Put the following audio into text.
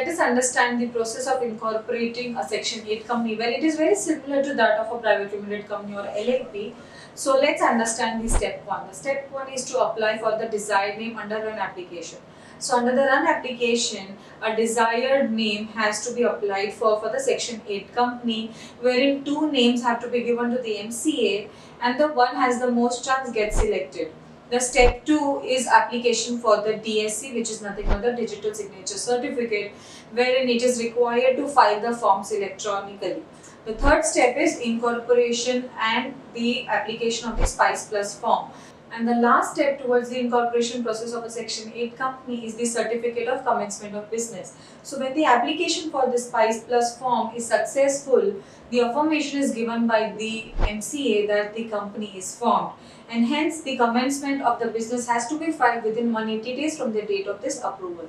Let us understand the process of incorporating a Section 8 company. Well, it is very similar to that of a private limited company or LLP. So let's understand the step 1. The step 1 is to apply for the desired name under an application. So under the RUN application, a desired name has to be applied for for the section 8 company wherein two names have to be given to the MCA and the one has the most chance gets selected. The step 2 is application for the DSC which is nothing but the digital signature certificate wherein it is required to file the forms electronically. The third step is incorporation and the application of the SPICE Plus form. And the last step towards the incorporation process of a Section 8 company is the certificate of commencement of business. So when the application for the SPICE Plus form is successful, the affirmation is given by the MCA that the company is formed. And hence the commencement of the business has to be filed within 180 days from the date of this approval.